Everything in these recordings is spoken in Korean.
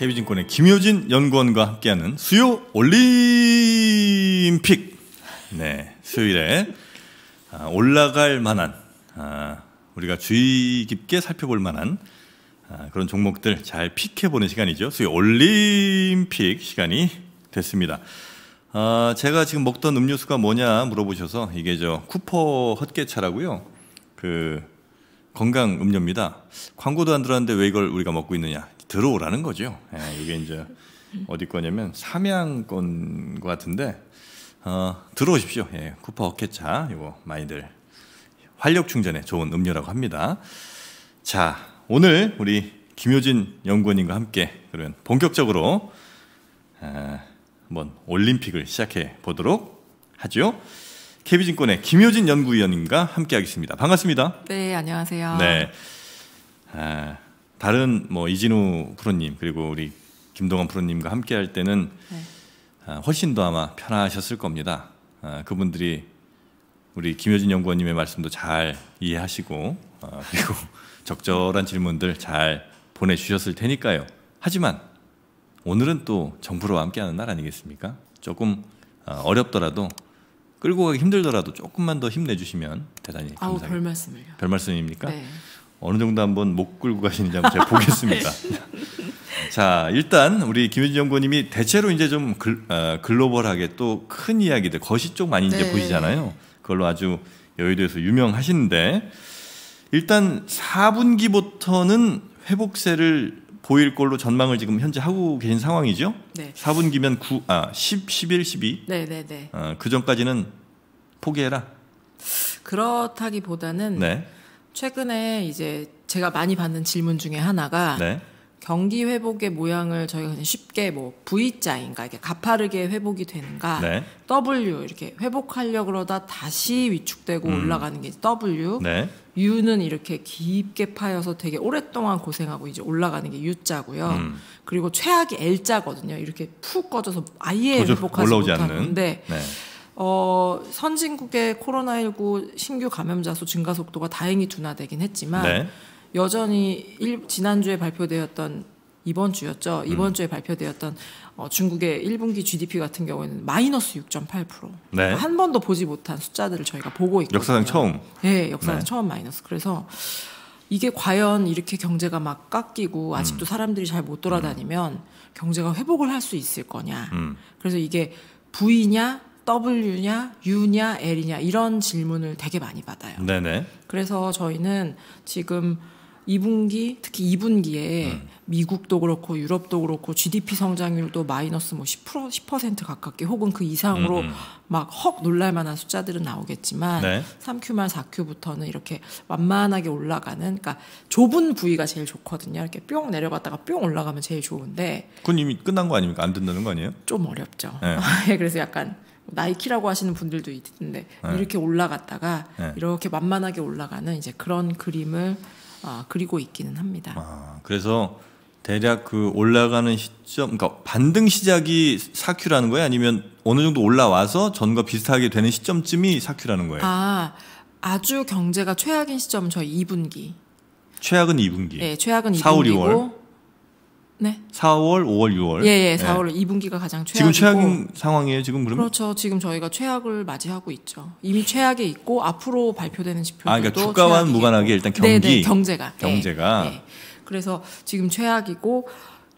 KB증권의 김효진 연구원과 함께하는 수요 올림픽. 네, 수요일에 아, 올라갈 만한 아, 우리가 주의 깊게 살펴볼 만한 아, 그런 종목들 잘 픽해보는 시간이죠. 수요 올림픽 시간이 됐습니다. 아, 제가 지금 먹던 음료수가 뭐냐 물어보셔서 이게 저 쿠퍼 헛개차라고요. 그 건강 음료입니다. 광고도 안 들어왔는데 왜 이걸 우리가 먹고 있느냐? 들어오라는 거죠. 예, 이게 이제 어디 거냐면 삼양권 같은데 어, 들어오십시오. 예, 쿠퍼 어케차 이거 많이들 활력 충전에 좋은 음료라고 합니다. 자, 오늘 우리 김효진 연구원님과 함께 그러면 본격적으로 아, 한번 올림픽을 시작해 보도록 하죠. KB증권의 김효진 연구위원님과 함께 하겠습니다. 반갑습니다. 네, 안녕하세요. 네. 아, 다른 뭐 이진우 프로님 그리고 우리 김동원 프로님과 함께 할 때는 네. 아, 훨씬 더 아마 편하셨을 겁니다. 아, 그분들이 우리 김효진 연구원님의 말씀도 잘 이해하시고 아, 그리고 적절한 질문들 잘 보내주셨을 테니까요. 하지만 오늘은 또 정부로와 함께하는 날 아니겠습니까? 조금 아, 어렵더라도 끌고 가기 힘들더라도 조금만 더 힘내주시면 대단히 아우 감사하겠습니다. 별 말씀을요. 별 말씀입니까? 네. 어느 정도 한번 못 끌고 가시는지 한번 제가 보겠습니다. 자, 일단 우리 김효진 연구원님이 대체로 이제 좀 글, 어, 글로벌하게 또 큰 이야기들 거시 쪽 많이 이제 네. 보시잖아요. 그걸로 아주 여의도에서 유명하신데 일단 4분기부터는 회복세를 보일 걸로 전망을 지금 현재 하고 계신 상황이죠. 네. 4분기면 9, 아, 10, 11, 12. 네, 네, 네. 어, 그 전까지는 포기해라. 그렇다기보다는 네. 최근에 이제 제가 많이 받는 질문 중에 하나가 네. 경기 회복의 모양을 저희가 그냥 쉽게 뭐 V자인가 이게 가파르게 회복이 되는가 네. W 이렇게 회복하려 그러다 다시 위축되고 음. 올라가는 게 W 네. U는 이렇게 깊게 파여서 되게 오랫동안 고생하고 이제 올라가는 게 U자고요. 음. 그리고 최악이 L자거든요. 이렇게 푹 꺼져서 아예 회복하지 올라오지 못하는. 않는. 근데 네. 어, 선진국의 코로나19 신규 감염자 수 증가 속도가 다행히 둔화되긴 했지만 네. 여전히 일, 지난주에 발표되었던 이번 주였죠. 음. 이번 주에 발표되었던 어, 중국의 1분기 GDP 같은 경우에는 마이너스 6.8%. 네. 한 번도 보지 못한 숫자들을 저희가 보고 있거든요. 역사상 처음. 네, 역사상 네. 처음 마이너스. 그래서 이게 과연 이렇게 경제가 막 깎이고 음. 아직도 사람들이 잘 못 돌아다니면 경제가 회복을 할 수 있을 거냐. 음. 그래서 이게 V냐, W냐, U냐, L이냐 이런 질문을 되게 많이 받아요. 네네. 그래서 저희는 지금 2분기 특히 2분기에 음. 미국도 그렇고 유럽도 그렇고 GDP 성장률도 마이너스 뭐 10% 10% 가깝게 혹은 그 이상으로 음, 음. 막헉 놀랄 만한 숫자들은 나오겠지만 네. 3큐 말 4큐부터는 이렇게 완만하게 올라가는 그러니까 좁은 부위가 제일 좋거든요. 이렇게 뿅 내려갔다가 뿅 올라가면 제일 좋은데 그건 이미 끝난 거 아닙니까? 안 된다는 거 아니에요? 좀 어렵죠. 네. 그래서 약간 나이키라고 하시는 분들도 있는데 네. 이렇게 올라갔다가 네. 이렇게 만만하게 올라가는 이제 그런 그림을 아, 그리고 있기는 합니다. 아, 그래서 대략 그 올라가는 시점, 그러니까 반등 시작이 4큐라는 거예요? 아니면 어느 정도 올라와서 전과 비슷하게 되는 시점쯤이 4큐라는 거예요? 아, 아주 경제가 최악인 시점은 저희 2분기. 최악은 2분기. 예, 최악은 4, 5, 2분기고. 6월. 네. 4월, 5월, 6월. 예, 예, 네. 4월 2분기가 가장 지금 최악이고. 최악인 상황이에요, 지금 그러면? 그렇죠. 지금 저희가 최악을 맞이하고 있죠. 이미 최악에 있고 앞으로 발표되는 지표들도 아, 그러니까 주가와는 최악이고. 무관하게 일단 네, 경기. 네, 경제가. 예, 경제가. 예. 그래서 지금 최악이고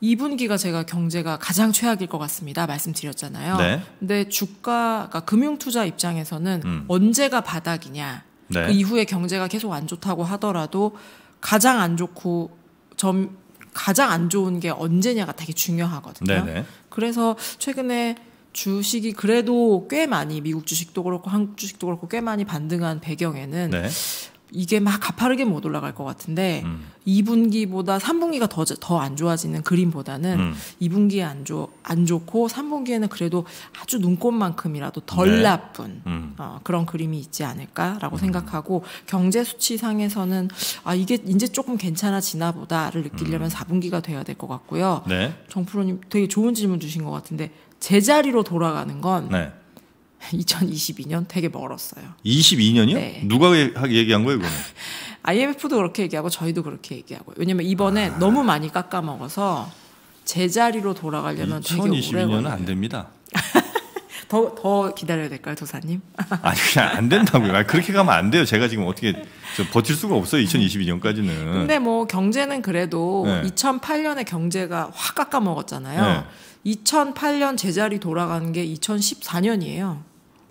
2분기가 제가 경제가 가장 최악일 것 같습니다. 말씀드렸잖아요. 네. 근데 주가, 그러니까 금융 투자 입장에서는 음. 언제가 바닥이냐. 네. 그 이후에 경제가 계속 안 좋다고 하더라도 가장 안 좋고 점 가장 안 좋은 게 언제냐가 되게 중요하거든요. 네네. 그래서 최근에 주식이 그래도 꽤 많이 미국 주식도 그렇고 한국 주식도 그렇고 꽤 많이 반등한 배경에는 네. 이게 막 가파르게 못 올라갈 것 같은데 음. 2분기보다 3분기가 더 더 안 좋아지는 그림보다는 음. 2분기에 안, 좋, 안 좋고 3분기에는 그래도 아주 눈꽃만큼이라도 덜 네. 나쁜 음. 어, 그런 그림이 있지 않을까라고 생각하고 경제 수치상에서는 아 이게 이제 조금 괜찮아지나 보다를 느끼려면 4분기가 돼야 될 것 같고요. 네. 정프로님 되게 좋은 질문 주신 것 같은데 제자리로 돌아가는 건 네. 2022년 되게 멀었어요. 22년이요? 네. 누가 얘- 얘기한 거예요, 그거는? IMF도 그렇게 얘기하고 저희도 그렇게 얘기하고 왜냐면 이번에 아. 너무 많이 깎아 먹어서 제자리로 돌아가려면 되게 오래 2022년은 걸려요. 안 됩니다. 더, 더 기다려야 될까요, 도사님? 아니 그냥 안 된다고요. 아니, 그렇게 가면 안 돼요. 제가 지금 어떻게 저 버틸 수가 없어요. 2022년까지는. 근데 뭐 경제는 그래도 네. 2008년에 경제가 확 깎아 먹었잖아요. 2008년 제자리 돌아가는 게 2014년이에요.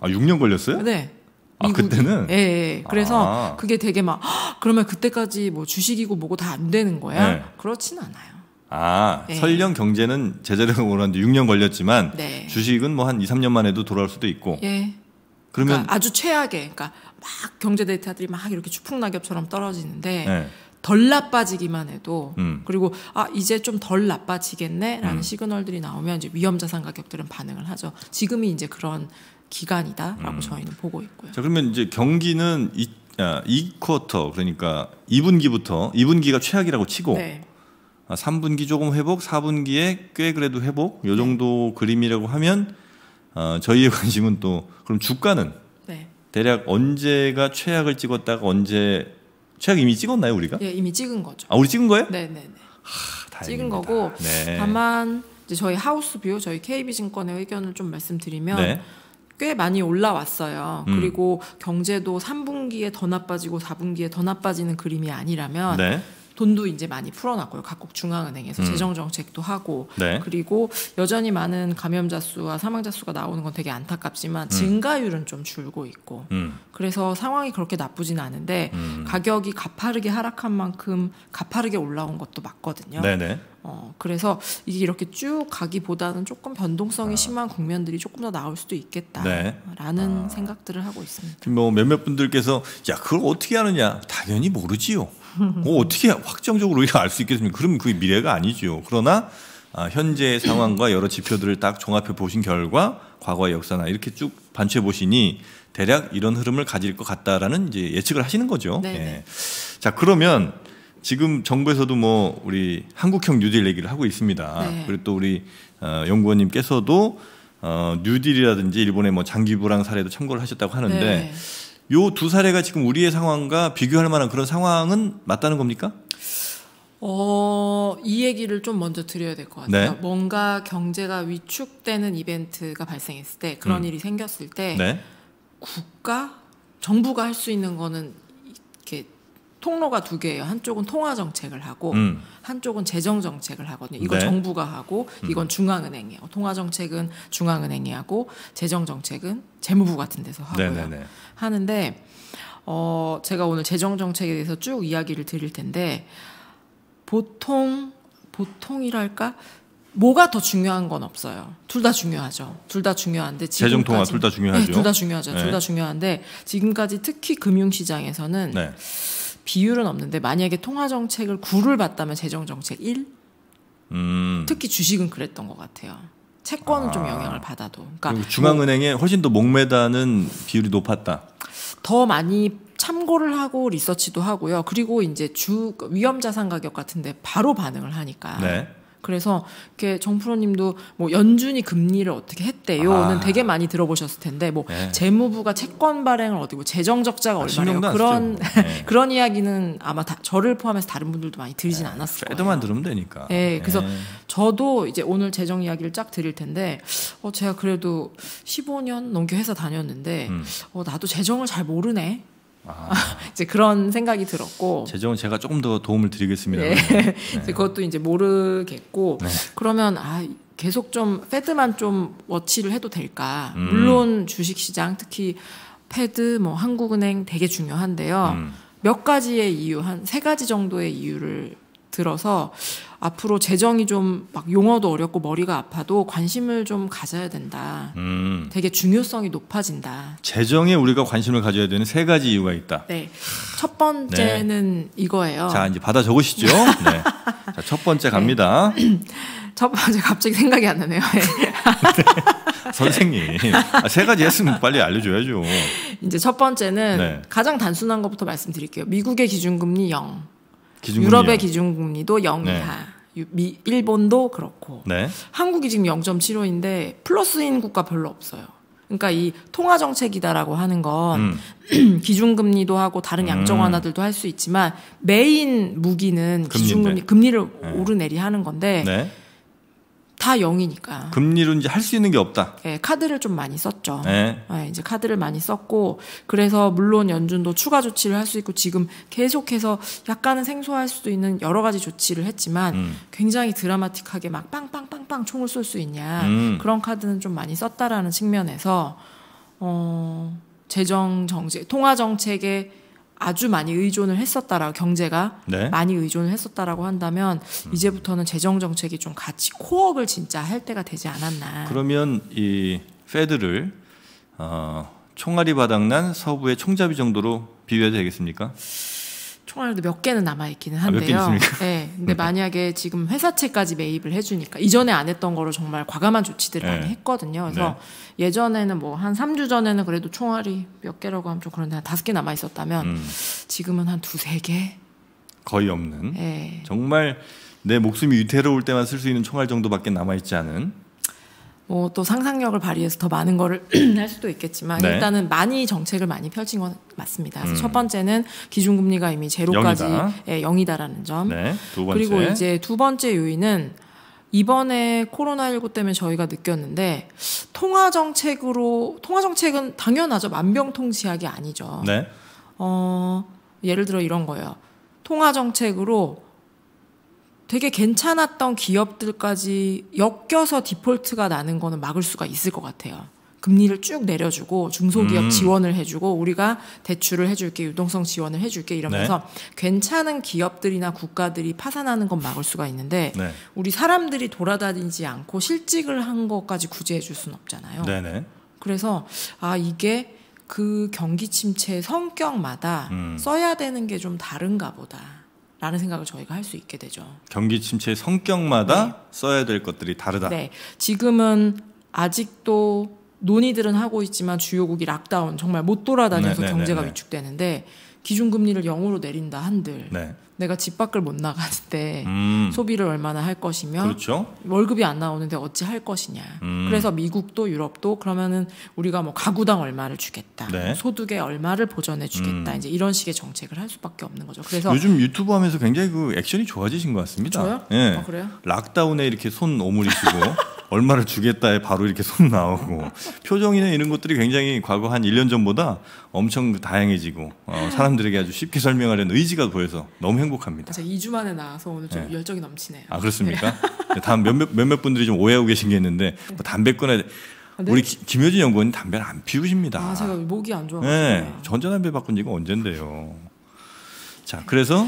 아 6년 걸렸어요? 네. 아. 그때는? 예, 예. 그래서 아. 그게 되게 막 "헉, 그러면 그때까지 뭐 주식이고 뭐고 다 안 되는 거야? 네. 그렇진 않아요. 아 네. 설령 경제는 제자리로 오는데 6년 걸렸지만 네. 주식은 뭐 한 2, 3년만 해도 돌아올 수도 있고. 예. 그러면 그러니까 아주 최악의 그러니까 막 경제 데이터들이 막 이렇게 추풍낙엽처럼 떨어지는데 네. 덜 나빠지기만 해도 음. 그리고 아 이제 좀 덜 나빠지겠네라는 음. 시그널들이 나오면 이제 위험 자산 가격들은 반응을 하죠. 지금이 이제 그런 기간이다라고 음. 저희는 보고 있고요. 자 그러면 이제 경기는 이, 아, 이 쿼터 그러니까 2분기부터 2분기가 최악이라고 치고 네. 아, 3분기 조금 회복, 4분기에 꽤 그래도 회복 요 정도 그림이라고 하면 어, 저희의 관심은 또 그럼 주가는 네. 대략 언제가 최악을 찍었다가 언제 최악 이미 찍었나요 우리가? 예, 이미 찍은 거죠. 아 우리 찍은 거예요? 네, 네, 네. 아, 찍은. 거고 네. 다만 이제 저희 house view 저희 KB증권의 의견을 좀 말씀드리면 네. 꽤 많이 올라왔어요. 음. 그리고 경제도 3분기에 더 나빠지고 4분기에 더 나빠지는 그림이 아니라면 네. 돈도 이제 많이 풀어놨고요. 각국 중앙은행에서 음. 재정 정책도 하고 네. 그리고 여전히 많은 감염자 수와 사망자 수가 나오는 건 되게 안타깝지만 증가율은 좀 줄고 있고 음. 그래서 상황이 그렇게 나쁘진 않은데 음. 가격이 가파르게 하락한 만큼 가파르게 올라온 것도 맞거든요. 네네. 어, 그래서 이게 이렇게 쭉 가기보다는 조금 변동성이 심한 국면들이 조금 더 나올 수도 네. 있겠다라는 생각들을 하고 있습니다. 뭐 몇몇 분들께서 야 그걸 어떻게 아느냐? 당연히 모르지요. 뭐 어떻게 확정적으로 우리가 알 수 있겠습니까? 그러면 그게 미래가 아니죠. 그러나 아, 현재의 상황과 여러 지표들을 딱 종합해 보신 결과 과거의 역사나 이렇게 쭉 반추해 보시니 대략 이런 흐름을 가질 것 같다라는 이제 예측을 하시는 거죠. 네, 예. 네. 자 그러면 지금 정부에서도 뭐 우리 한국형 뉴딜 얘기를 하고 있습니다. 네. 그리고 또 우리 어, 연구원님께서도 어, 뉴딜이라든지 일본의 뭐 장기 불황 사례도 참고를 하셨다고 하는데 네. 요두 사례가 지금 우리의 상황과 비교할 만한 그런 상황은 맞다는 겁니까? 어, 이 얘기를 좀 먼저 드려야 될 것 같아요. 네. 뭔가 경제가 위축되는 이벤트가 발생했을 때 그런 음. 일이 생겼을 때 네. 국가 정부가 할 수 있는 거는 통로가 두 개예요. 한쪽은 통화 정책을 하고 음. 한쪽은 재정 정책을 하거든요. 이건 네. 음. 정부가 하고 이건 중앙은행이에요. 통화 정책은 중앙은행이 하고 재정 정책은 재무부 같은 데서 하고요. 네네네. 하는데 어 제가 오늘 재정 정책에 대해서 쭉 이야기를 드릴 텐데 보통 보통이랄까 뭐가 더 중요한 건 없어요. 둘 다 중요하죠. 둘 다 중요한데 재정 통화 둘 다 중요하죠. 네, 둘 다 중요하죠. 네. 둘다 중요한데 지금까지 특히 금융 시장에서는 네. 비율은 없는데 만약에 통화 정책을 9를 봤다면 재정 정책 1, 음. 특히 주식은 그랬던 것 같아요. 채권은 좀 아. 영향을 받아도. 그러니까 중앙은행에 훨씬 더 목매다는 비율이 높았다. 더 많이 참고를 하고 리서치도 하고요. 그리고 이제 주 위험 자산 가격 같은데 바로 반응을 하니까. 네. 그래서 이렇게 정프로님도 뭐 연준이 금리를 어떻게 했대요는 아. 되게 많이 들어보셨을 텐데 뭐 네. 재무부가 채권 발행을 어디고 재정 적자가 아, 안 그런. 네. 그런 이야기는 아마 다 저를 포함해서 다른 분들도 많이 들진 않았을 거예요. 쇠도만 들으면 되니까. 네, 그래서 네. 저도 이제 오늘 재정 이야기를 쫙 드릴 텐데, 어, 제가 그래도 15년 넘게 회사 다녔는데, 음. 어, 나도 재정을 잘 모르네. 아, 이제 그런 생각이 들었고, 재정은 제가 조금 더 도움을 드리겠습니다. 네. 이제 그것도 이제 모르겠고, 네. 그러면, 아, 계속 좀, 패드만 좀 워치를 해도 될까. 음. 물론 주식 시장, 특히 패드, 뭐, 한국은행 되게 중요한데요. 음. 몇 가지의 이유, 한 세 가지 정도의 이유를 들어서 앞으로 재정이 좀 막 용어도 어렵고 머리가 아파도 관심을 좀 가져야 된다. 음. 되게 중요성이 높아진다. 재정에 우리가 관심을 가져야 되는 세 가지 이유가 있다. 네. 첫 번째는 이거예요. 자, 이제 받아 적으시죠. 네. 자, 첫 번째 갑니다. 첫 번째 갑자기 생각이 안 나네요. 선생님. 아, 세 가지 했으면 빨리 알려줘야죠. 이제 첫 번째는 네. 가장 단순한 것부터 말씀드릴게요. 미국의 기준금리 0, 기준금리. 유럽의 기준금리도 0 네. 이하, 유- 미, 일본도 그렇고 네. 한국이 지금 0.75인데 플러스인 국가 별로 없어요. 그러니까 이 통화 정책이다라고 하는 건 음. 기준금리도 하고 다른 양적 음. 완화들도 할 수 있지만 메인 무기는. 기준금리 금리를 네. 오르내리 하는 건데 네. 다 0이니까. 금리로 이제 할 수 있는 게 없다. 예, 카드를 좀 많이 썼죠. 네. 예, 이제 카드를 많이 썼고 그래서 물론 연준도 추가 조치를 할 수 있고 지금 계속해서 약간은 생소할 수도 있는 여러 가지 조치를 했지만 음. 굉장히 드라마틱하게 막 빵빵빵빵 총을 쏠 수 있냐 음. 그런 카드는 좀 많이 썼다라는 측면에서 어 재정 정책 통화 정책에 아주 많이 의존을 했었다라 경제가 네. 많이 의존을 했었다라고 한다면 이제부터는 재정 정책이 좀 같이 코업을 진짜 할 때가 되지 않았나. 그러면 이 페드를 어, 총알이 바닥난 서부의 총잡이 정도로 비교해도 되겠습니까? 총알도 몇 개는 남아 있기는 아, 한데요. 있습니까? 네, 근데 만약에 지금 회사채까지 매입을 해주니까 이전에 안 했던 거로 정말 과감한 조치들을 네. 많이 했거든요. 그래서 예전에는 뭐 한 3주 전에는 그래도 총알이 몇 개라고 하면 좀 그런데 한 다섯 개 남아 있었다면 음, 지금은 한 두세 개. 거의 없는 예. 정말 내 목숨이 위태로울 때만 쓸 수 있는 총알 정도밖에 남아 있지 않은 뭐또 상상력을 발휘해서 더 많은 거를 할 수도 있겠지만 네. 일단은 많이 정책을 많이 펼친 건 맞습니다. 음. 첫 번째는 기준금리가 이미 제로까지. 예, 0이다라는 점. 네. 그리고 이제 두 번째 요인은 이번에 코로나19 때문에 저희가 느꼈는데 통화 정책으로 통화 정책은 당연하죠. 만병통치약이 아니죠. 네. 어, 예를 들어 이런 거예요. 통화 정책으로 되게 괜찮았던 기업들까지 엮여서 디폴트가 나는 거는 막을 수가 있을 것 같아요. 금리를 쭉 내려주고 중소기업 음. 지원을 해주고 우리가 대출을 해줄게 유동성 지원을 해줄게 이러면서 네. 괜찮은 기업들이나 국가들이 파산하는 건 막을 수가 있는데 네. 우리 사람들이 돌아다니지 않고 실직을 한 것까지 구제해 줄 수는 없잖아요. 네, 네. 그래서 아 이게 그 경기 침체의 성격마다 음. 써야 되는 게 좀 다른가 보다 라는 생각을 저희가 할 수 있게 되죠. 경기 침체의 성격마다 써야 될 것들이 다르다. 네, 지금은 아직도 논의들은 하고 있지만 주요국이 락다운 정말 못 돌아다녀서 네, 네, 경제가 네, 네. 위축되는데 기준금리를 0으로 내린다 한들 네. 내가 집 밖을 못 나가는데 음. 소비를 얼마나 할 것이며 그렇죠. 월급이 안 나오는데 어찌 할 것이냐. 음. 그래서 미국도 유럽도 그러면은 우리가 뭐 가구당 얼마를 주겠다. 네. 소득에 얼마를 보전해 주겠다. 음. 이제 이런 식의 정책을 할 수밖에 없는 거죠. 그래서 요즘 유튜브 하면서 굉장히 그 액션이 좋아지신 것 같습니다. 저요? 예. 아, 그래요? 락다운에 이렇게 손 오므리시고 얼마를 주겠다에 바로 이렇게 손 나오고 표정이나 이런 것들이 굉장히 과거 한 1년 전보다 엄청 다양해지고 어, 사람들에게 아주 쉽게 설명하려는 의지가 보여서 너무 행복 합니다. 제가 2주 만에 나와서 오늘 좀 네. 열정이 넘치네요. 아 그렇습니까? 다음 몇몇 몇몇 분들이 좀 오해하고 계신 게 있는데 뭐 담배 끊어야 돼. 네. 우리 기- 김효진 연구원님 담배를 안 피우십니다. 아, 제가 목이 안 좋아서. 네, 전자담배 바꾼 지가 언젠데요. 자, 그래서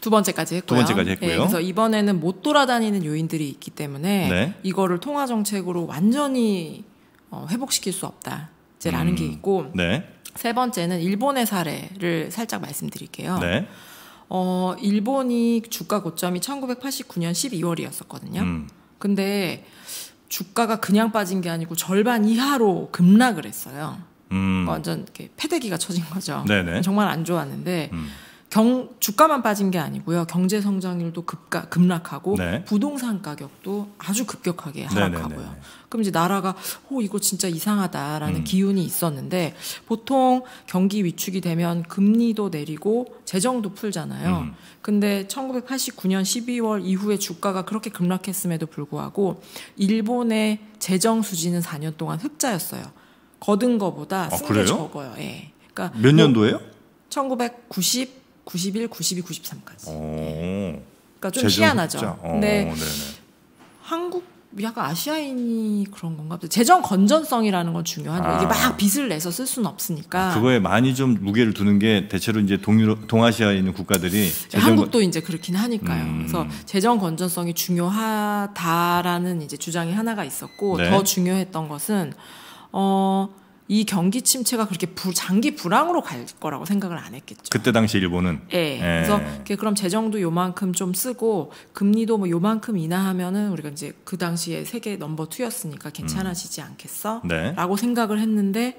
두 번째까지 했고요. 두 번째까지 했고요. 예, 그래서 이번에는 못 돌아다니는 요인들이 있기 때문에 네. 이거를 통화 정책으로 완전히 어, 회복시킬 수 없다. 이제라는 음. 게 있고 네, 세 번째는 일본의 사례를 살짝 말씀드릴게요. 네, 어, 일본이 주가 고점이 1989년 12월이었었거든요. 음, 근데 주가가 그냥 빠진 게 아니고 절반 이하로 급락을 했어요. 음, 완전 이렇게 패대기가 쳐진 거죠. 네네. 정말 안 좋았는데 음. 경 주가만 빠진 게 아니고요. 경제 성장률도 급가, 급락하고 네. 부동산 가격도 아주 급격하게 하락하고요. 네네네. 그럼 이제 나라가 오 이거 진짜 이상하다라는 음. 기운이 있었는데 보통 경기 위축이 되면 금리도 내리고 재정도 풀잖아요. 음. 근데 1989년 12월 이후에 주가가 그렇게 급락했음에도 불구하고 일본의 재정 수지는 4년 동안 흑자였어요. 거둔 거보다 쓴게 아, 그래요? 적어요. 예. 그러니까 몇 년도예요? 1990, 91, 92, 93까지. 오, 그러니까 좀 희한하죠. 흑자. 어, 근데 네네. 한국 약간 아시아인이 그런 건가. 재정 건전성이라는 건 중요한데 아. 이게 막 빚을 내서 쓸 수는 없으니까. 그거에 많이 좀 무게를 두는 게 대체로 이제 동유 동아시아에 있는 국가들이 재정 한국도 이제 그렇긴 하니까요. 음. 그래서 재정 건전성이 중요하다라는 이제 주장이 하나가 있었고 네. 더 중요했던 것은 어, 이 경기 침체가 그렇게 부- 장기 불황으로 갈 거라고 생각을 안 했겠죠. 그때 당시 일본은 예. 예. 그래서 그럼 재정도 요만큼 좀 쓰고 금리도 뭐 요만큼 인하하면은 우리가 이제 그 당시에 세계 넘버 투였으니까 괜찮아지지 않겠어? 네. 라고 생각을 했는데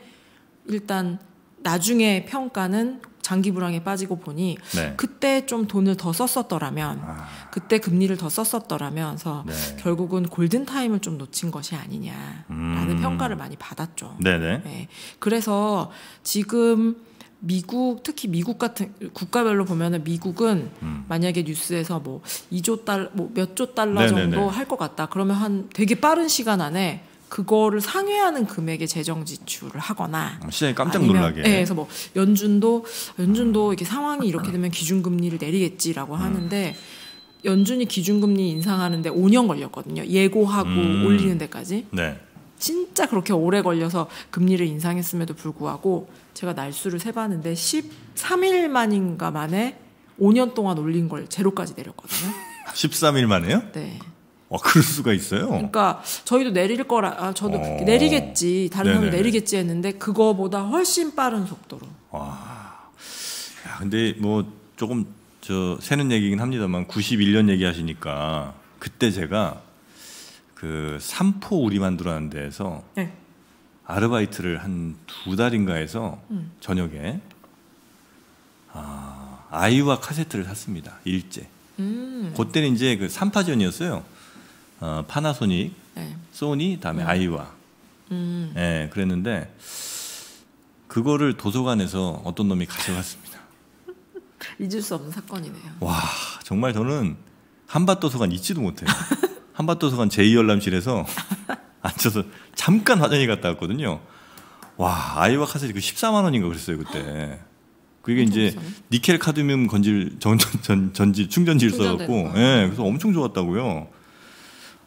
일단 나중에 평가는 장기 불황에 빠지고 보니 네. 그때 좀 돈을 더 썼었더라면 아, 그때 금리를 더 썼었더라면 서 네. 결국은 골든 타임을 좀 놓친 것이 아니냐라는 음. 평가를 많이 받았죠. 네네. 네. 그래서 지금 미국 특히 미국 같은 국가별로 보면은 미국은 음. 만약에 뉴스에서 뭐 2조 달뭐몇조 달러 네네네. 정도 할 것 같다. 그러면 한 되게 빠른 시간 안에 그거를 상회하는 금액의 재정 지출을 하거나 시장이 깜짝 아니면, 놀라게. 예, 그래서 뭐 연준도 연준도 이렇게 상황이 이렇게 되면 기준금리를 내리겠지라고 하는데 연준이 기준금리 인상하는데 5년 걸렸거든요. 예고하고 음. 올리는 데까지. 네. 진짜 그렇게 오래 걸려서 금리를 인상했음에도 불구하고 제가 날수를 세봤는데 13일 만인가 만에 5년 동안 올린 걸 제로까지 내렸거든요. 13일 만에요? 네. 와, 그럴 수가 있어요. 그러니까 저희도 내릴 거라 아, 저도 어. 내리겠지 다른 네네네. 내리겠지 했는데 그거보다 훨씬 빠른 속도로 야, 근데 뭐 조금 저 새는 얘기긴 합니다만 91년 얘기하시니까 그때 제가 그 삼포 우리 만두라는 데에서 네. 아르바이트를 한 두 달인가 해서 음. 저녁에 아, 아이와 카세트를 샀습니다. 일제. 음. 그때는 이제 그 3파전이었어요. 어, 파나소닉, 네. 소니, 다음에 아이와. 음. 예, 그랬는데 그거를 도서관에서 어떤 놈이 가져갔습니다. 잊을 수 없는 사건이네요. 와, 정말 저는 한밭도서관 잊지도 못해요. 한밭도서관 제2열람실에서 앉아서 잠깐 화장실 갔다 왔거든요. 와, 아이와 카세트 그 14만 원인가 그랬어요, 그때. 그게 이제. 니켈 카드뮴 건질 전, 전, 전지 충전지를 충전되는 써갖고, 거. 예, 그래서 엄청 좋았다고요.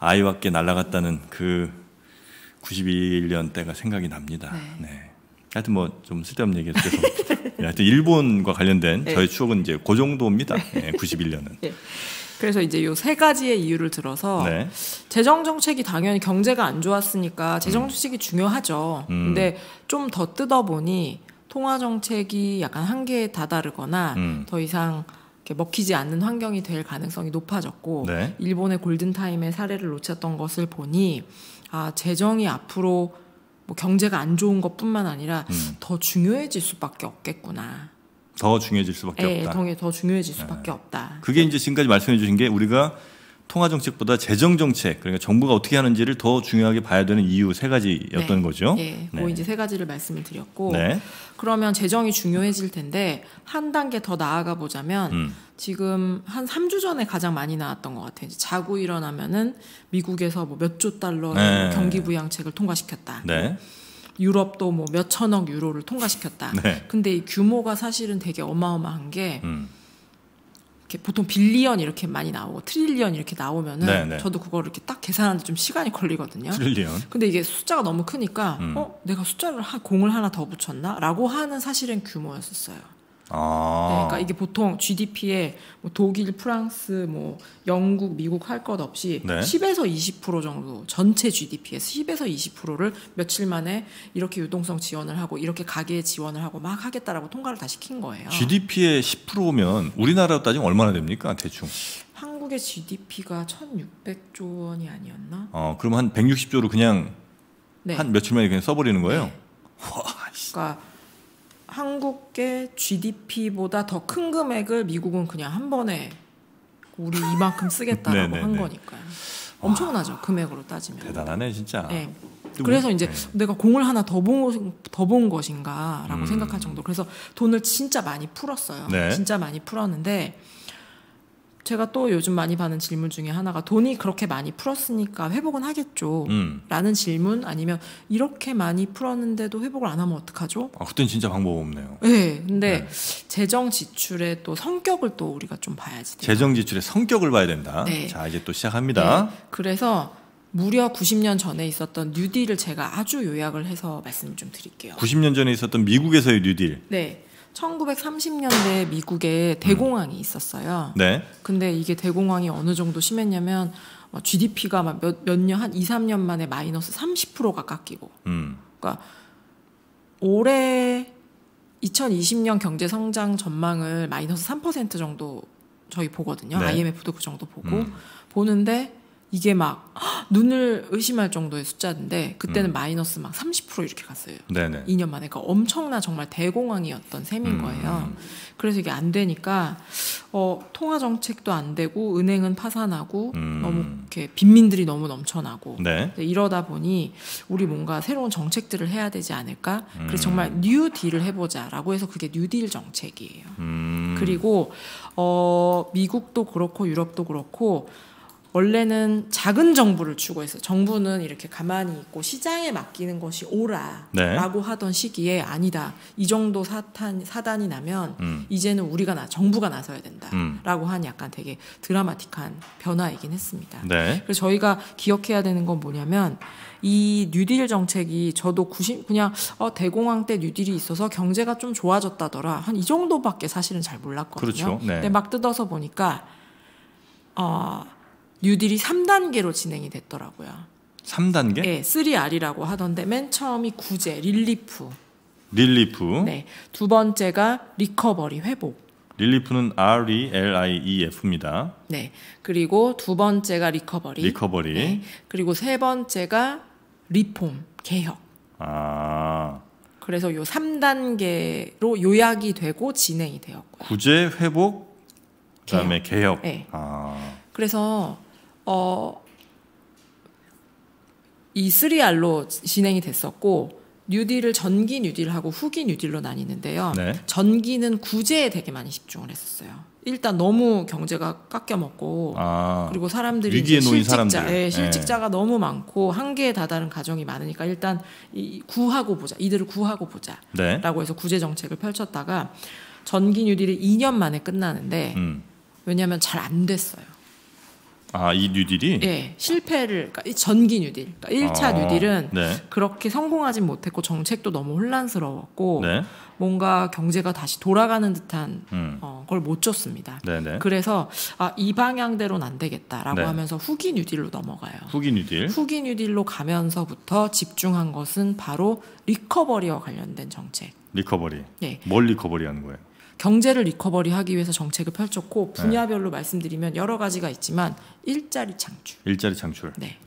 아이와께 날아갔다는 그 91년 때가 생각이 납니다. 네. 네. 하여튼 뭐 좀 쓸데없는 얘기해서. 예, 하여튼 일본과 관련된 네. 저의 추억은 이제 그 정도입니다. 예, 91년은. 그래서 이제 요 세 가지의 이유를 들어서 네. 재정 정책이 당연히 경제가 안 좋았으니까 재정 정책이 중요하죠. 음. 근데 좀 더 뜯어 보니 통화 정책이 약간 한계에 다다르거나 음. 더 이상 먹히지 않는 환경이 될 가능성이 높아졌고 네. 일본의 골든 타임의 사례를 놓쳤던 것을 보니 아 재정이 앞으로 뭐 경제가 안 좋은 것뿐만 아니라 음. 더 중요해질 수밖에 없겠구나. 더 중요해질 수밖에 예, 없다. 더, 더 중요해질 수밖에 없다. 그게 이제 지금까지 말씀해 주신 게 우리가 통화 정책보다 재정 정책 그러니까 정부가 어떻게 하는지를 더 중요하게 봐야 되는 이유 세 가지였던 네. 거죠. 예, 네. 그 이제 세 가지를 말씀을 드렸고 네. 그러면 재정이 중요해질 텐데 한 단계 더 나아가 보자면 음. 지금 한 3주 전에 가장 많이 나왔던 것 같아요. 자고 일어나면은 미국에서 뭐 몇 조 달러의 네. 경기 부양책을 통과시켰다. 네. 유럽도 뭐 몇 천억 유로를 통과시켰다. 네. 근데 이 규모가 사실은 되게 어마어마한 게 음. 이렇게 보통 billion 이렇게 많이 나오고 trillion 이렇게 나오면은 네, 네. 저도 그거를 이렇게 딱 계산하는데 좀 시간이 걸리거든요. trillion. 근데 이게 숫자가 너무 크니까 음. 어 내가 숫자를 하, 공을 하나 더 붙였나라고 하는 사실은 규모였었어요. 아. 네, 그러니까 이게 보통 GDP에 뭐 독일, 프랑스, 뭐 영국, 미국 할 것 없이 네. 10에서 20% 정도 전체 GDP에서 10에서 20%를 며칠 만에 이렇게 유동성 지원을 하고 이렇게 가계에 지원을 하고 막 하겠다라고 통과를 다 시킨 거예요. GDP의 10%면 우리나라로 따지면 얼마나 됩니까? 대충. 한국의 GDP가 1,600조 원이 아니었나? 어, 그럼 한 160조로 그냥 네. 한 며칠 만에 그냥 써버리는 거예요? 네. 그러니까 한국의 GDP보다 더 큰 금액을 미국은 그냥 한 번에 우리 이만큼 쓰겠다라고 네네네. 한 거니까요. 엄청나죠 금액으로 따지면. 대단하네 진짜. 네. 또 그래서 이제 네. 내가 공을 하나 더본 것인가라고 음. 생각할 정도. 그래서 돈을 진짜 많이 풀었어요. 네. 진짜 많이 풀었는데 제가 또 요즘 많이 받는 질문 중에 하나가 돈이 그렇게 많이 풀었으니까 회복은 하겠죠. 음. 라는 질문 아니면 이렇게 많이 풀었는데도 회복을 안 하면 어떡하죠? 아, 그땐 진짜 방법 없네요. 네, 근데 재정 지출의 또 성격을 또 우리가 좀 봐야지 돼요. 재정 지출의 성격을 봐야 된다. 네. 자, 이제 또 시작합니다. 네, 그래서 무려 90년 전에 있었던 뉴딜을 제가 아주 요약을 해서 말씀을 좀 드릴게요. 90년 전에 있었던 미국에서의 뉴딜. 네. 1930년대 미국에 대공황이 있었어요. 네. 근데 이게 대공황이 어느 정도 심했냐면 GDP가 몇, 몇 년, 한 2, 3년 만에 마이너스 30%가 깎이고. 음. 그러니까 올해 2020년 경제 성장 전망을 마이너스 3% 정도 저희 보거든요. 네. IMF도 그 정도 보고 음. 보는데 이게 막 눈을 의심할 정도의 숫자인데 그때는 마이너스 막 30% 이렇게 갔어요. 네네. 2년 만에 그러니까 엄청나 정말 대공황이었던 셈인 음. 거예요. 그래서 이게 안 되니까 어, 통화 정책도 안 되고 은행은 파산하고 음. 너무 이렇게 빈민들이 너무 넘쳐나고 네. 네, 이러다 보니 우리 뭔가 새로운 정책들을 해야 되지 않을까? 음. 그래서 정말 뉴딜을 해보자라고 해서 그게 뉴딜 정책이에요. 음. 그리고 어, 미국도 그렇고 유럽도 그렇고 원래는 작은 정부를 추구해서 정부는 이렇게 가만히 있고 시장에 맡기는 것이 옳아라고 네. 하던 시기에 아니다 이 정도 사탄 사단이 나면 음. 이제는 우리가 나 정부가 나서야 음. 된다라고 한 약간 되게 드라마틱한 변화이긴 했습니다. 네. 그래서 저희가 기억해야 되는 건 뭐냐면 이 뉴딜 정책이 저도 90 그냥 어, 대공황 때 뉴딜이 있어서 경제가 좀 좋아졌다더라 한 이 정도밖에 사실은 잘 몰랐거든요. 그렇죠. 네. 근데 막 뜯어서 보니까 어, 뉴딜이 3단계로 진행이 됐더라고요. 3단계? 네, 3R이라고 하던데 맨 처음이 구제, relief. relief. 네. 두 번째가 recovery, 회복. relief는 R E L I E F입니다. 네. 그리고 두 번째가 recovery. recovery. 네. 그리고 세 번째가 리폼, 개혁. 아. 그래서 요 3단계로 요약이 되고 진행이 되었고요. 구제 회복 그다음에 개혁. 네. 아. 그래서 어, 이 3R로 진행이 됐었고 뉴딜을 전기 뉴딜하고 후기 뉴딜로 나뉘는데요. 네. 전기는 구제에 되게 많이 집중을 했었어요. 일단 너무 경제가 깎여 먹고 아. 그리고 사람들이 위기에 놓인 실직자, 사람들. 예, 실직자가 너무 많고 한계에 다다른 가정이 많으니까 일단 이 구하고 보자. 이들을 구하고 보자. 네. 라고 해서 구제 정책을 펼쳤다가 전기 뉴딜이 2년 만에 끝나는데 음. 왜냐하면 잘 안 됐어요. 아, 이 뉴딜이 예, 실패를 그러니까 이 전기 뉴딜, 그러니까 1차 아, 뉴딜은 네. 그렇게 성공하진 못했고 정책도 너무 혼란스러웠고 네. 뭔가 경제가 다시 돌아가는 듯한 음. 어, 걸 못 줬습니다. 네, 네. 그래서 아, 이 방향대로는 안 되겠다라고 네. 하면서 후기 뉴딜로 넘어가요. 후기 뉴딜. 후기 뉴딜로 가면서부터 집중한 것은 바로 recovery와 관련된 정책. recovery. 예. 뭘 recovery 하는 거예요? 경제를 recovery 하기 위해서 정책을 펼쳤고 네. 분야별로 말씀드리면 여러 가지가 있지만 일자리 창출. 일자리 창출. 네.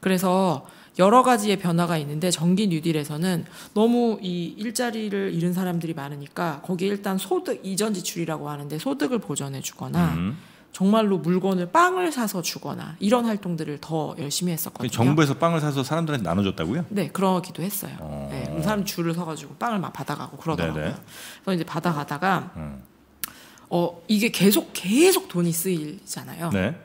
그래서 여러 가지의 변화가 있는데 전기 뉴딜에서는 너무 이 일자리를 잃은 사람들이 많으니까 거기에 일단 소득 이전 지출이라고 하는데 소득을 보전해 주거나 음. 정말로 물건을 빵을 사서 주거나 이런 활동들을 더 열심히 했었거든요. 정부에서 빵을 사서 사람들한테 나눠줬다고요? 네, 그러기도 했어요. 어. 네, 사람 줄을 서가지고 빵을 막 받아가고 그러더라고요. 네네. 그래서 이제 받아가다가 음. 어 이게 계속 계속 돈이 쓰이잖아요. 네.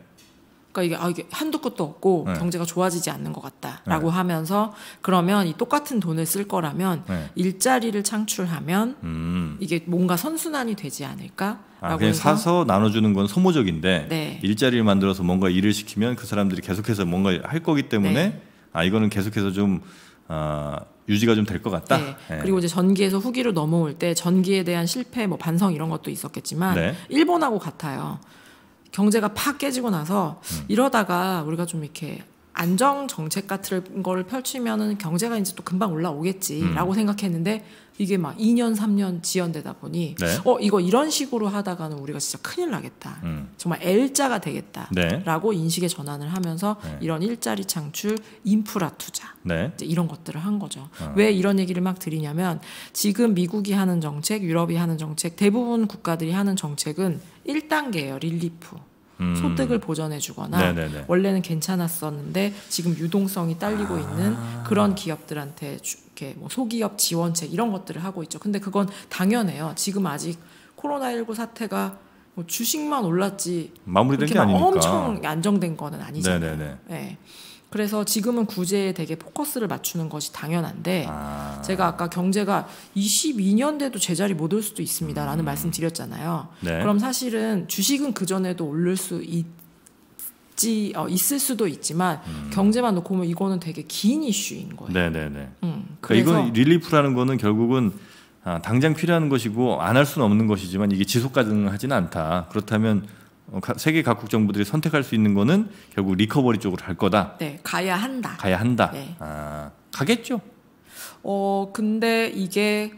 그러니까 이게 아 이게 한도 끝도 없고 네. 경제가 좋아지지 않는 것 같다라고 하면서 그러면 이 똑같은 돈을 쓸 거라면 네. 일자리를 창출하면 음. 이게 뭔가 선순환이 되지 않을까라고 아, 그냥 해서 사서 나눠주는 건 소모적인데 네. 일자리를 만들어서 뭔가 일을 시키면 그 사람들이 계속해서 뭔가 할 거기 때문에 네. 아 이거는 계속해서 좀 아, 유지가 좀 될 것 같다. 네. 네. 그리고 이제 전기에서 후기로 넘어올 때 전기에 대한 실패, 뭐 반성 이런 것도 있었겠지만 네. 일본하고 같아요. 경제가 팍 깨지고 나서 음. 이러다가 우리가 좀 이렇게 안정 정책 같은 거를 펼치면은 경제가 이제 또 금방 음. 올라오겠지라고 생각했는데 이게 막 2년 3년 지연되다 보니 네. 어 이거 이런 식으로 하다가는 우리가 진짜 큰일 나겠다. 음. 정말 L자가 되겠다. 네. 라고 인식의 전환을 하면서 네. 이런 일자리 창출, 인프라 투자 네. 이제 이런 것들을 한 거죠. 어. 왜 이런 얘기를 막 드리냐면 지금 미국이 하는 정책, 유럽이 하는 정책, 대부분 국가들이 하는 정책은 1단계예요. relief. 음. 소득을 보전해 주거나 네네네. 원래는 괜찮았었는데 지금 유동성이 딸리고 있는 아. 그런 기업들한테 주- 이렇게 뭐 소기업 지원책 이런 것들을 하고 있죠. 근데 그건 당연해요. 지금 아직 코로나19 사태가 뭐 주식만 올랐지 마무리된 게 막 아니니까. 엄청 안정된 거는 아니잖아요. 네네네. 네. 그래서 지금은 구제에 되게 포커스를 맞추는 것이 당연한데 아. 제가 아까 경제가 22년 돼도 제자리 못 올 수도 있습니다라는 말씀 드렸잖아요. 음. 네. 그럼 사실은 주식은 그 전에도 오를 수 있지 어, 있을 수도 있지만 경제만 놓고 보면 이거는 되게 긴 이슈인 거예요. 음. 네네네. 음, 그러니까 그래서 이건 릴리프라는 거는 결국은 아, 당장 필요한 것이고 안 할 수는 없는 것이지만 이게 지속 가능하지는 않다. 그렇다면 세계 각국 정부들이 선택할 수 있는 거는 결국 리커버리 쪽으로 갈 거다. 네 가야 한다. 가야 한다. 네. 아, 가겠죠. 어 근데 이게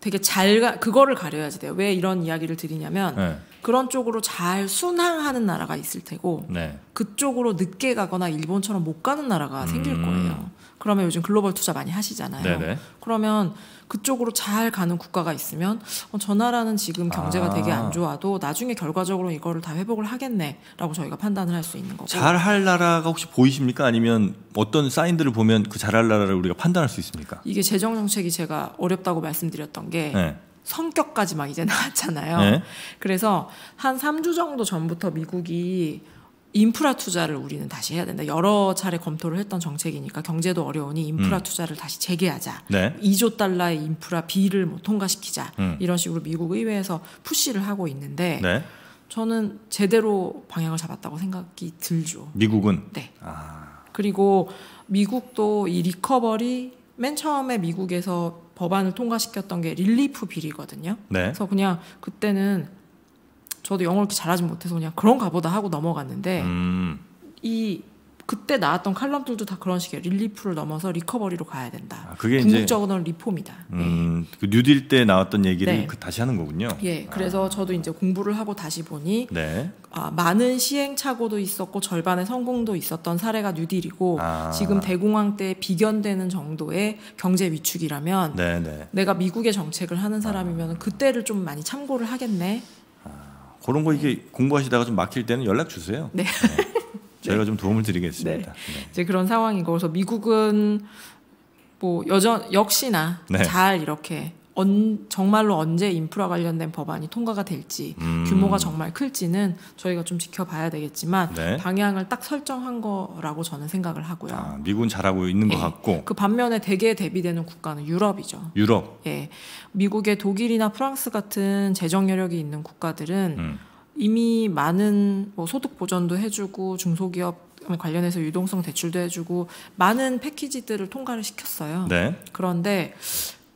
되게 잘 가, 그거를 가려야지 돼요. 왜 이런 이야기를 드리냐면 네. 그런 쪽으로 잘 순항하는 나라가 있을 테고 네. 그쪽으로 늦게 가거나 일본처럼 못 가는 나라가 생길 음. 거예요. 그러면 요즘 글로벌 투자 많이 하시잖아요. 네네. 그러면 그쪽으로 잘 가는 국가가 있으면 어, 저 나라는 지금 경제가 아. 되게 안 좋아도 나중에 결과적으로 이거를 다 회복을 하겠네라고 저희가 판단을 할 수 있는 거고. 잘할 나라가 혹시 보이십니까? 아니면 어떤 사인들을 보면 그 잘할 나라를 우리가 판단할 수 있습니까? 이게 재정 정책이 제가 어렵다고 말씀드렸던 게 네. 성격까지 막 이제 나왔잖아요. 네. 그래서 한 3주 정도 전부터 미국이 인프라 투자를 우리는 다시 해야 된다. 여러 차례 검토를 했던 정책이니까 경제도 어려우니 인프라 음. 투자를 다시 재개하자. 네. 2조 달러의 인프라 비를 뭐 통과시키자. 음. 이런 식으로 미국 의회에서 푸시를 하고 있는데 네. 저는 제대로 방향을 잡았다고 생각이 들죠. 미국은 네. 아, 그리고 미국도 이 recovery 맨 처음에 미국에서 법안을 통과시켰던 게 relief bill이거든요. 네. 그래서 그냥 그때는 저도 영어를 그렇게 잘하지 못해서 그냥 그런가 보다 하고 넘어갔는데 음, 이 그때 나왔던 칼럼들도 다 그런 식이에요. relief를 넘어서 recovery로 가야 된다. 아, 그게 궁극적으로는 reform이다. 네. 음, 그 뉴딜 때 나왔던 얘기를 네. 그 다시 하는 거군요. 예, 그래서 저도 이제 공부를 하고 다시 보니 네. 아, 많은 시행착오도 있었고 절반의 성공도 있었던 사례가 뉴딜이고 아. 지금 대공황 때 비견되는 정도의 경제 위축이라면 네, 네. 내가 미국의 정책을 하는 사람이면 그때를 좀 많이 참고를 하겠네. 그런 거 이게 공부하시다가 좀 막힐 때는 연락 주세요. 네. 저희가 좀 도움을 드리겠습니다. 네. 이제 그런 상황이고 그래서 미국은 뭐 여전 역시나 네. 잘 이렇게 언, 정말로 언제 인프라 관련된 법안이 통과가 될지 음. 규모가 정말 클지는 저희가 좀 지켜봐야 되겠지만 네. 방향을 딱 설정한 거라고 저는 생각을 하고요. 아, 미국은 잘하고 있는 것 예. 같고 그 반면에 대개 대비되는 국가는 유럽이죠. 유럽. 예. 미국의 독일이나 프랑스 같은 재정 여력이 있는 국가들은 음. 이미 많은 뭐 소득 보전도 해주고 중소기업 관련해서 유동성 대출도 해주고 많은 패키지들을 통과를 시켰어요. 네. 그런데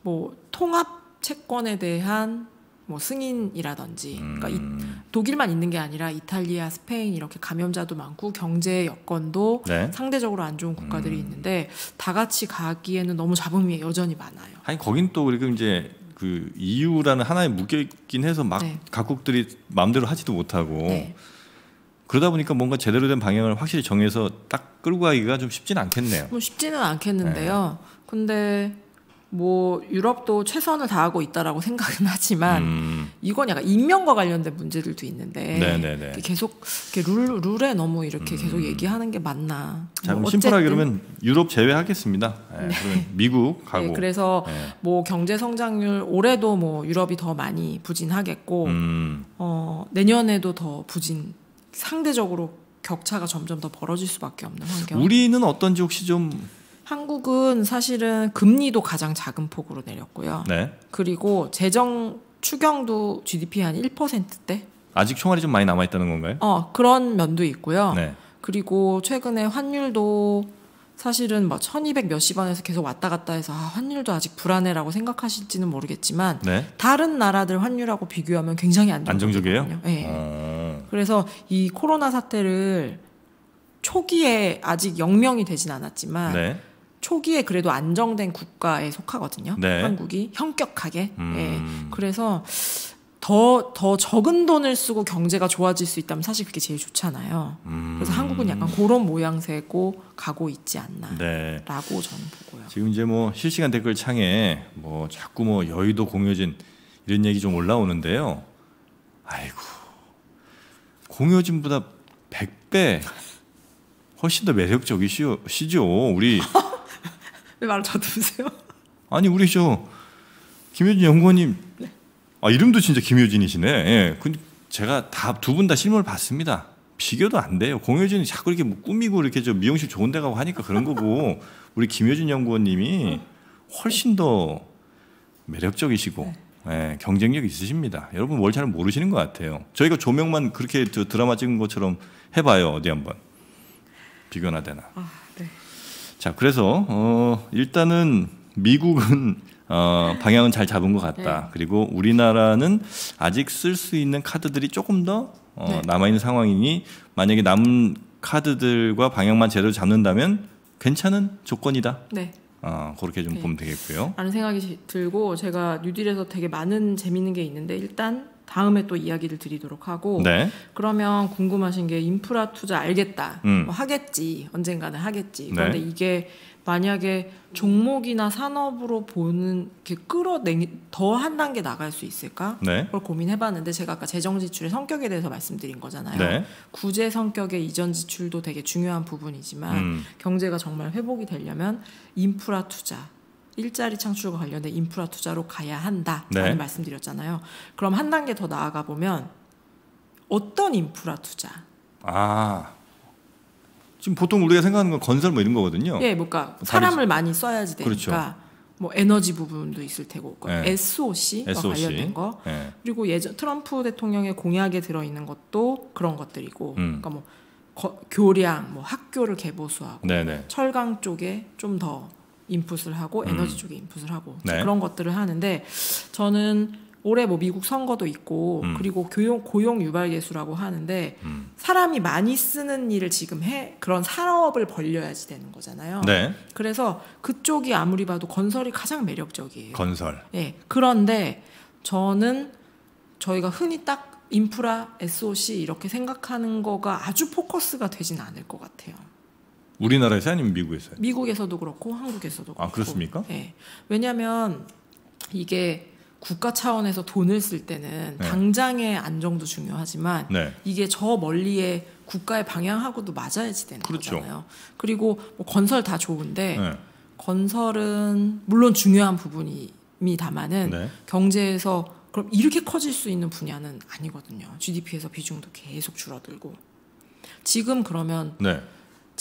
뭐 통합 채권에 대한 뭐 승인이라든지 그러니까 이- 음, 독일만 있는 게 아니라 이탈리아, 스페인 이렇게 감염자도 많고 경제 여건도 네. 상대적으로 안 좋은 국가들이 있는데 다 같이 가기에는 너무 잡음이 여전히 많아요. 아니 거긴 또 그리고 이제 그 EU라는 하나에 묶여 있긴 해서 막 네. 각국들이 마음대로 하지도 못하고 네. 그러다 보니까 뭔가 제대로 된 방향을 확실히 정해서 딱 끌고 가기가 좀 쉽지는 않겠네요. 뭐 쉽지는 않겠는데요. 근데 뭐 유럽도 최선을 다하고 있다라고 생각은 하지만 음, 이건 약간 인명과 관련된 문제들도 있는데 네네네. 계속 이렇게 룰 룰에 너무 이렇게 계속 얘기하는 게 맞나? 자 그럼 뭐 심플하게 그러면 유럽 제외하겠습니다. 예, 그러면 미국 가고. 네, 그래서 예. 뭐 경제 성장률 올해도 뭐 유럽이 더 많이 부진하겠고 음, 어, 내년에도 더 부진 상대적으로 격차가 점점 더 벌어질 수밖에 없는 환경. 우리는 어떤지 혹시 좀 한국은 사실은 금리도 가장 작은 폭으로 내렸고요. 네. 그리고 재정 추경도 GDP 한 1%대? 아직 총알이 좀 많이 남아 있다는 건가요? 어, 그런 면도 있고요. 네. 그리고 최근에 환율도 사실은 뭐 1200 몇십 원에서 계속 왔다 갔다 해서 아, 환율도 아직 불안해라고 생각하실지는 모르겠지만 네. 다른 나라들 환율하고 비교하면 굉장히. 안정적이에요? 네. 어, 그래서 이 코로나 사태를 초기에 아직 영명이 되진 않았지만 네. 초기에 그래도 안정된 국가에 속하거든요. 네. 한국이 현격하게. 음. 예. 그래서 더, 더 적은 돈을 쓰고 경제가 좋아질 수 있다면 사실 그게 제일 좋잖아요. 음, 그래서 한국은 약간 그런 모양새고 가고 있지 않나. 네. 라고 저는 보고요. 지금 이제 뭐 실시간 댓글 창에 뭐 자꾸 뭐 여의도 공효진 이런 얘기 좀 올라오는데요. 아이고 공효진보다 100배 훨씬 더 매력적이시죠. 우리 왜 말을 저두세요? 아니 우리 저 김효진 연구원님 아 이름도 진짜 김효진이시네. 예. 근데 제가 다 두 분 다 실물을 봤습니다. 비교도 안 돼요. 공효진이 자꾸 이렇게 뭐 꾸미고 이렇게 저 미용실 좋은 데 가고 하니까 그런 거고 우리 김효진 연구원님이 훨씬 더 매력적이시고 예, 경쟁력 있으십니다. 여러분 뭘 잘 모르시는 것 같아요. 저희가 조명만 그렇게 저 드라마 찍은 것처럼 해봐요 어디 한번 비교나 되나. 아, 네. 자, 그래서 어, 일단은 미국은 어, 방향은 잘 잡은 것 같다. 네. 그리고 우리나라는 아직 쓸 수 있는 카드들이 조금 더 어, 네. 남아 있는 상황이니 만약에 남은 카드들과 방향만 제대로 잡는다면 괜찮은 조건이다. 네. 어, 그렇게 좀 네. 보면 되겠고요. 라는 생각이 시- 들고 제가 뉴딜에서 되게 많은 재밌는 게 있는데 일단 다음에 또 이야기를 드리도록 하고 네. 그러면 궁금하신 게 인프라 투자 알겠다. 음. 뭐 하겠지. 언젠가는 하겠지. 네. 그런데 이게 만약에 종목이나 산업으로 보는 게 끌어내 더한 단계 나갈 수 있을까? 네. 그걸 고민해봤는데 제가 아까 재정 지출의 성격에 대해서 말씀드린 거잖아요. 네. 구제 성격의 이전 지출도 되게 중요한 부분이지만 음. 경제가 정말 회복이 되려면 인프라 투자, 일자리 창출과 관련된 인프라 투자로 가야 한다라는 네. 말씀드렸잖아요. 그럼 한 단계 더 나아가 보면 어떤 인프라 투자? 아. 지금 보통 우리가 생각하는 건 건설 뭐 이런 거거든요. 예, 뭔가 다르지. 사람을 많이 써야지 되니까 그렇죠. 뭐 에너지 부분도 있을 테고 네. SOC와 SOC. 관련된 거 예. 그리고 예전 트럼프 대통령의 공약에 들어 있는 것도 그런 것들이고 음. 그러니까 뭐 거- 교량, 뭐 학교를 개보수하고 네, 네. 철강 쪽에 좀더 인풋을 하고 에너지 음. 쪽에 인풋을 하고 네. 그런 것들을 하는데 저는 올해 뭐 미국 선거도 있고 음. 그리고 고용 고용 유발 예수라고 하는데 음. 사람이 많이 쓰는 일을 지금 해 그런 산업을 벌려야지 되는 거잖아요. 네. 그래서 그쪽이 아무리 봐도 건설이 가장 매력적이에요. 건설. 예. 그런데 저는 저희가 흔히 딱 인프라, SOC 이렇게 생각하는 거가 아주 포커스가 되진 않을 것 같아요. 우리나라에서 아니면 미국에서요? 미국에서도 그렇고 한국에서도 그렇고. 아, 그렇습니까? 예. 왜냐하면 이게 국가 차원에서 돈을 쓸 때는 네. 당장의 안정도 중요하지만 네. 이게 저 멀리에 국가의 방향하고도 맞아야지 되는 그렇죠. 거잖아요. 그리고 뭐 건설 다 좋은데 네. 건설은 물론 중요한 부분입니다만은 네. 경제에서 그럼 이렇게 커질 수 있는 분야는 아니거든요. GDP에서 비중도 계속 줄어들고 지금 그러면 네.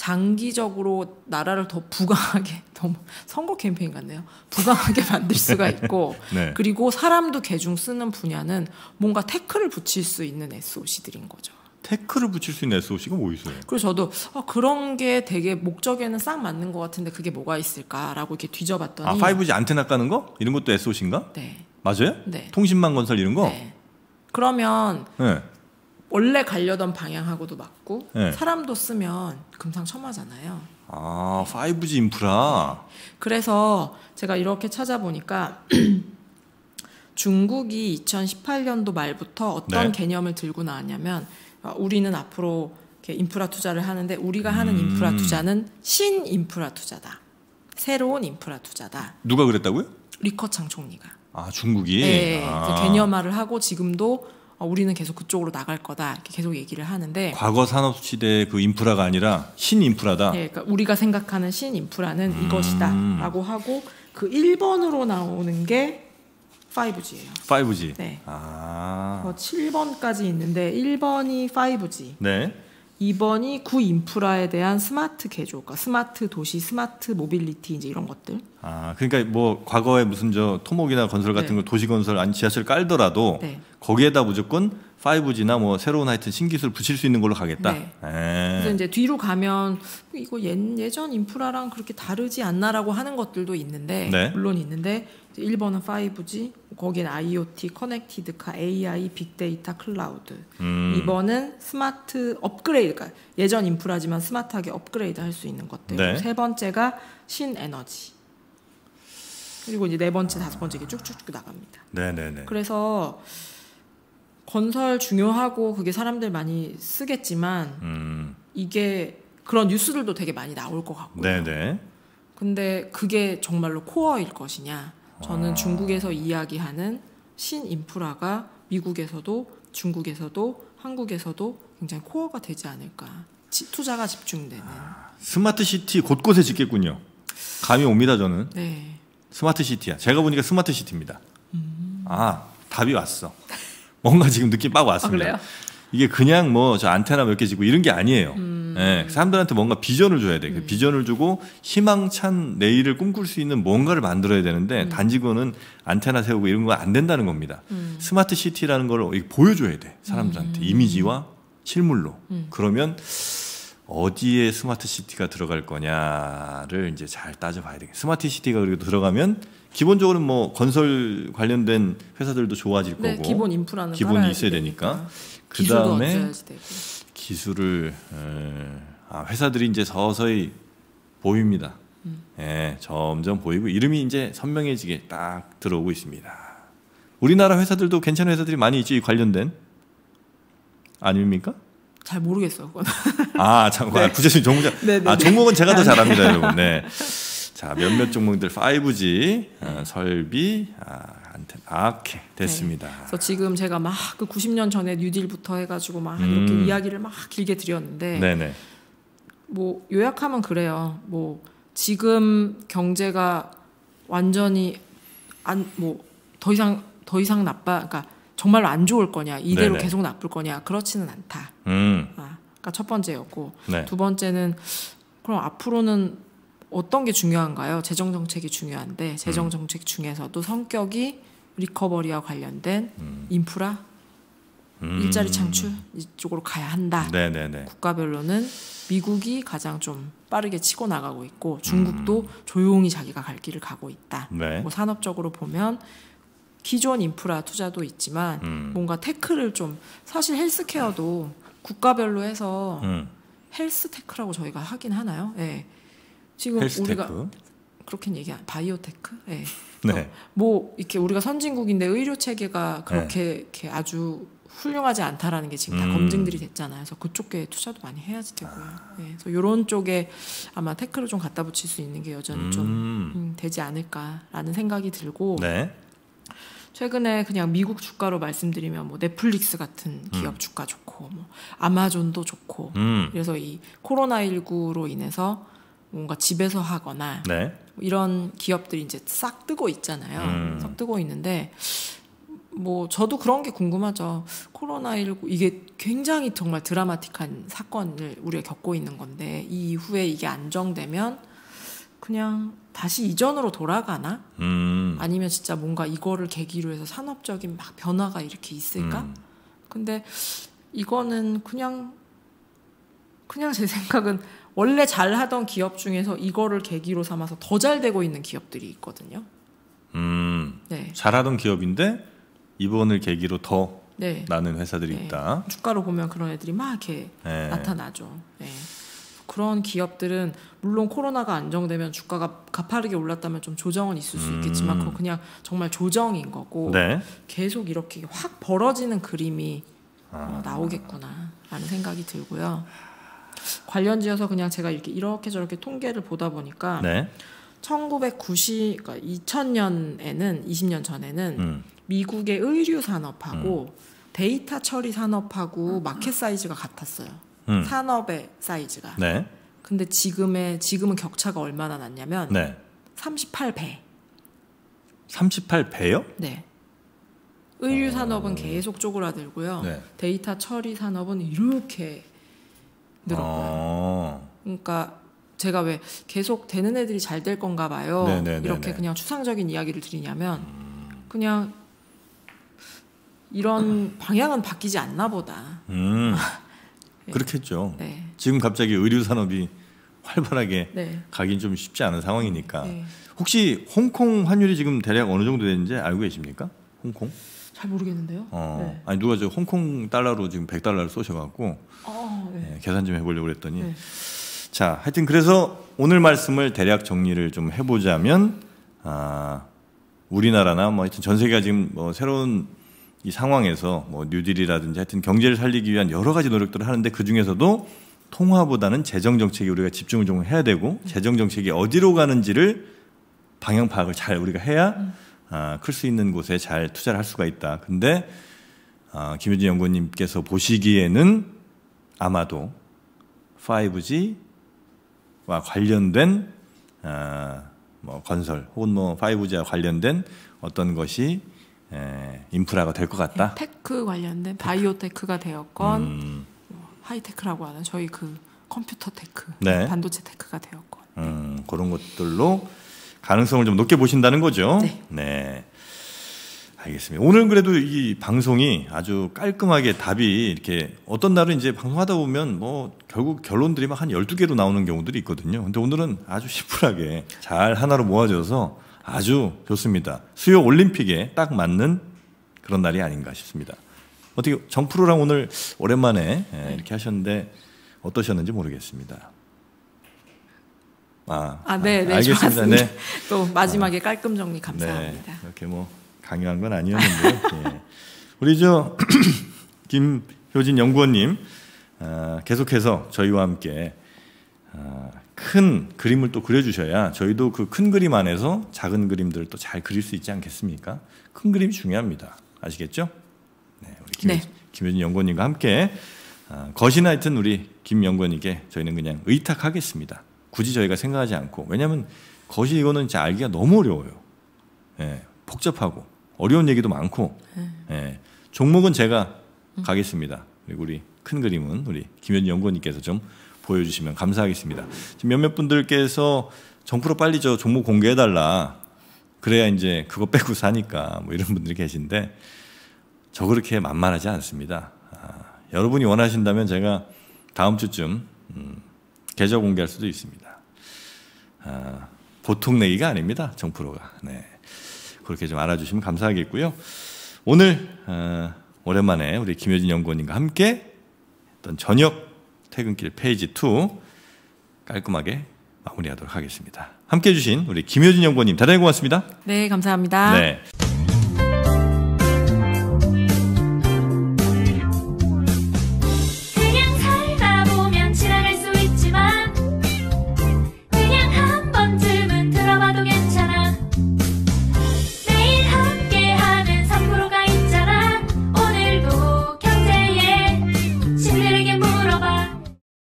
장기적으로 나라를 더 부강하게 너무 선거 캠페인 같네요. 부강하게 만들 수가 있고 네. 그리고 사람도 개중 쓰는 분야는 뭔가 태클을 붙일 수 있는 SOC들인 거죠. 태클을 붙일 수 있는 SOC가 뭐 있어요? 그래서 저도 어, 그런 게 되게 목적에는 싹 맞는 것 같은데 그게 뭐가 있을까라고 이렇게 뒤져봤더니 아, 5G 안테나 까는 거? 이런 것도 SOC인가? 네, 맞아요? 네, 통신망 건설 이런 거? 네. 그러면 네. 원래 가려던 방향하고도 맞고 네. 사람도 쓰면 금상첨화잖아요. 아, 5G 인프라. 그래서 제가 이렇게 찾아보니까 중국이 2018년도 말부터 어떤 네. 개념을 들고 나왔냐면 어, 우리는 앞으로 인프라 투자를 하는데 우리가 하는 음. 인프라 투자는 신 인프라 투자다. 새로운 인프라 투자다. 누가 그랬다고요? 리커창 총리가 아, 중국이. 네, 아. 개념화를 하고 지금도 어, 우리는 계속 그쪽으로 나갈 거다 이렇게 계속 얘기를 하는데 과거 산업 시대 그 인프라가 아니라 신 인프라다. 네, 그러니까 우리가 생각하는 신 인프라는 음. 이것이다라고 하고 그 1번으로 나오는 게 5G예요. 5G. 네. 아. 어, 7번까지 있는데 1번이 5G, 네. 2번이 구 인프라에 대한 스마트 개조, 그러니까 스마트 도시, smart mobility 이제 이런 것들. 아, 그러니까 뭐 과거에 무슨 저 토목이나 건설 같은 네. 거 도시 건설 아니 지하철 깔더라도 네. 거기에다 무조건 5G나 뭐 새로운 하여튼 신기술 붙일 수 있는 걸로 가겠다. 네. 에. 그래서 이제 뒤로 가면 이거 예, 예전 인프라랑 그렇게 다르지 않나라고 하는 것들도 있는데 네. 물론 있는데 이제 1번은 5G, 거기는 IoT, connected car, AI, 빅데이터, 클라우드. 음. 2번은 스마트 업그레이드, 그러니까 예전 인프라지만 스마트하게 업그레이드 할 수 있는 것들. 네. 세 번째가 신에너지. 그리고 이제 네 번째, 다섯 번째 이렇게 쭉쭉쭉 나갑니다. 네, 네, 네. 그래서 건설 중요하고 그게 사람들 많이 쓰겠지만 음. 이게 그런 뉴스들도 되게 많이 나올 것 같고요. 네, 네. 근데 그게 정말로 코어일 것이냐? 저는 아. 중국에서 이야기하는 신 인프라가 미국에서도 중국에서도 한국에서도 굉장히 코어가 되지 않을까. 지- 투자가 집중되는. smart city 곳곳에 짓겠군요. 감이 옵니다, 저는. 네. smart city야. 제가 보니까 smart city입니다. 아, 답이 왔어. 뭔가 지금 느낌 빡 왔습니다. 아, 그래요? 이게 그냥 뭐 저 안테나 몇개 짓고 이런 게 아니에요. 음. 예, 사람들한테 뭔가 비전을 줘야 돼. 그 비전을 주고 희망찬 내일을 꿈꿀 수 있는 뭔가를 만들어야 되는데 음. 단지 그거는 안테나 세우고 이런 거 안 된다는 겁니다. 음. smart city라는 걸 보여줘야 돼. 사람들한테 이미지와 실물로. 음. 그러면 어디에 smart city가 들어갈 거냐를 이제 잘 따져봐야 되겠. smart city가 그리고 들어가면 기본적으로 뭐 건설 관련된 회사들도 좋아질 네, 거고 기본 인프라는 기본이 있어야 되니까. 그 다음에. 기술을 에, 아, 회사들이 이제 서서히 보입니다. 음. 예, 점점 보이고 이름이 이제 선명해지게 딱 들어오고 있습니다. 우리나라 회사들도 괜찮은 회사들이 많이 있지 관련된 아닙니까? 잘 모르겠어요. 아, 잠깐 네. 구체적인 종목 네, 네, 아, 네. 종목은 제가 더 잘합니다, 여러분. 네. 자, 몇몇 종목들 5G, 어, 설비, 아, 안텐, 아, 오케이. 됐습니다. 그래서 지금 제가 막 그 90년 전에 뉴딜부터 해가지고 막 음. 이렇게 이야기를 막 길게 드렸는데 네, 네. 뭐 요약하면 그래요. 뭐 지금 경제가 완전히 안 뭐 더 이상 더 이상 나빠, 그러니까 정말로 안 좋을 거냐 이대로 네네. 계속 나쁠 거냐 그렇지는 않다. 음. 아, 그러니까 첫 번째였고 네. 두 번째는 그럼 앞으로는 어떤 게 중요한가요? 재정 정책이 중요한데 재정 음. 정책 중에서도 성격이 리커버리와 관련된 인프라, 음. 일자리 창출 이쪽으로 가야 한다. 네, 네, 네. 국가별로는 미국이 가장 좀 빠르게 치고 나가고 있고 중국도 음. 조용히 자기가 갈 길을 가고 있다. 네. 뭐 산업적으로 보면 기존 인프라 투자도 있지만 음. 뭔가 tech를 좀 사실 헬스케어도 국가별로 해서 음. health tech라고 저희가 하긴 하나요? 예. 지금 health tech. 우리가 그렇게 얘기한 바이오테크? 예. 네. 뭐 이렇게 우리가 선진국인데 의료 체계가 그렇게 네. 이렇게 아주 훌륭하지 않다라는 게 지금 다 음. 검증들이 됐잖아요. 그래서 그쪽에 투자도 많이 해야지 되고요. 예. 그래서 이런 쪽에 아마 tech를 좀 갖다 붙일 수 있는 게 여전히 좀 음. 음, 되지 않을까라는 생각이 들고 네. 최근에 그냥 미국 주가로 말씀드리면 뭐 넷플릭스 같은 기업 주가 좋고 뭐 아마존도 좋고 음. 그래서 이 코로나 19로 인해서 뭔가 집에서 하거나 네. 이런 기업들이 이제 싹 뜨고 있잖아요. 음. 싹 뜨고 있는데 뭐 저도 그런 게 궁금하죠. 코로나 19 이게 굉장히 정말 드라마틱한 사건을 우리가 겪고 있는 건데 이 이후에 이게 안정되면 그냥 다시 이전으로 돌아가나? 음. 아니면 진짜 뭔가 이거를 계기로 해서 산업적인 막 변화가 이렇게 있을까? 음. 근데 이거는 그냥 그냥 제 생각은 원래 잘 하던 기업 중에서 이거를 계기로 삼아서 더 잘 되고 있는 기업들이 있거든요. 음. 네. 잘하던 기업인데 이번을 계기로 더 네. 나는 회사들이 네. 있다. 주가로 보면 그런 애들이 막 이렇게 네. 나타나죠. 네. 그런 기업들은 물론 코로나가 안정되면 주가가 가파르게 올랐다면 좀 조정은 있을 수 있겠지만 음. 그거 그냥 정말 조정인 거고 네. 계속 이렇게 확 벌어지는 그림이 아. 어, 나오겠구나라는 생각이 들고요. 관련지어서 그냥 제가 이렇게 이렇게 저렇게 통계를 보다 보니까 네. 1990, 그러니까 2000년에는 20년 전에는 음. 미국의 의류 산업하고 데이터 처리 산업하고 마켓 사이즈가 같았어요. 음. 산업의 사이즈가. 네. 근데 지금의 지금은 격차가 얼마나 났냐면 네. 38배. 38배요? 네. 의류 산업은 계속 쪼그라들고요. 어. 네. 데이터 처리 산업은 이렇게 늘었고요. 어. 그러니까 제가 왜 계속 되는 애들이 잘 될 건가 봐요. 네네네네. 이렇게 그냥 추상적인 이야기를 드리냐면 그냥 이런 방향은 바뀌지 않나 보다. 음. 네. 그렇겠죠. 네. 지금 갑자기 의류 산업이 활발하게 네. 가긴 좀 쉽지 않은 상황이니까. 네. 혹시 홍콩 환율이 지금 대략 어느 정도 되는지 알고 계십니까? 홍콩? 잘 모르겠는데요. 어. 네. 아니 누가 저 홍콩 달러로 지금 100달러를 쏘셔 갖고 어, 네. 계산 좀 해보려고 그랬더니 네. 자, 하여튼 그래서 오늘 말씀을 대략 정리를 좀 해보자면 아, 우리나라나 뭐 하여튼 전 세계가 지금 뭐 새로운 이 상황에서 뭐 뉴딜이라든지 하여튼 경제를 살리기 위한 여러 가지 노력들을 하는데 그 중에서도 통화보다는 재정 정책에 우리가 집중을 좀 해야 되고 재정 정책이 어디로 가는지를 방향 파악을 잘 우리가 해야 아, 클 수 있는 곳에 잘 투자를 할 수가 있다. 근데 아, 김효진 연구원님께서 보시기에는 아마도 5G와 관련된 아, 뭐 건설 혹은 뭐 5G와 관련된 어떤 것이 에, 인프라가 될 것 같다. tech 관련된 biotech가 되었건 음, 하이테크라고 하는 저희 그 컴퓨터 tech, 네. 반도체 tech가 되었건. 음, 그런 것들로 가능성을 좀 높게 보신다는 거죠. 네. 알겠습니다. 오늘 그래도 이 방송이 아주 깔끔하게 답이 이렇게 어떤 날은 이제 방송하다 보면 뭐 결국 결론들이 막 한 12개로 나오는 경우들이 있거든요. 근데 오늘은 아주 심플하게 잘 하나로 모아져서 아주 좋습니다. 수요 올림픽에 딱 맞는 그런 날이 아닌가 싶습니다. 어떻게 정프로랑 오늘 오랜만에 예, 이렇게 하셨는데 어떠셨는지 모르겠습니다. 아, 아, 네, 네, 알겠습니다. 네. 또 마지막에 깔끔 정리 감사합니다. 네, 이렇게 뭐 강요한 건 아니었는데요. 예. 우리 저 김효진 연구원님 어, 계속해서 저희와 함께 어, 큰 그림을 또 그려주셔야 저희도 그 큰 그림 안에서 작은 그림들을 또 잘 그릴 수 있지 않겠습니까? 큰 그림이 중요합니다. 아시겠죠? 네, 우리 김, 네. 김효진 연구원님과 함께 어, 거신 하여튼 우리 김 연구원님께 저희는 그냥 의탁하겠습니다. 굳이 저희가 생각하지 않고 왜냐하면 거시 이거는 진짜 알기가 너무 어려워요. 예, 복잡하고 어려운 얘기도 많고 예, 종목은 제가 가겠습니다. 그리고 우리 큰 그림은 우리 김현진 연구원님께서 좀 보여주시면 감사하겠습니다. 지금 몇몇 분들께서 정프로 빨리 저 종목 공개해달라. 그래야 이제 그거 빼고 사니까 뭐 이런 분들이 계신데 저 그렇게 만만하지 않습니다. 아, 여러분이 원하신다면 제가 다음 주쯤 음, 계좌 공개할 수도 있습니다. 아, 보통 내기가 아닙니다. 정프로가. 네. 그렇게 좀 알아주시면 감사하겠고요. 오늘 어, 오랜만에 우리 김효진 연구원님과 함께 어떤 저녁 퇴근길 페이지 2 깔끔하게 마무리하도록 하겠습니다. 함께 해주신 우리 김효진 연구원님 대단히 고맙습니다. 네, 감사합니다. 네.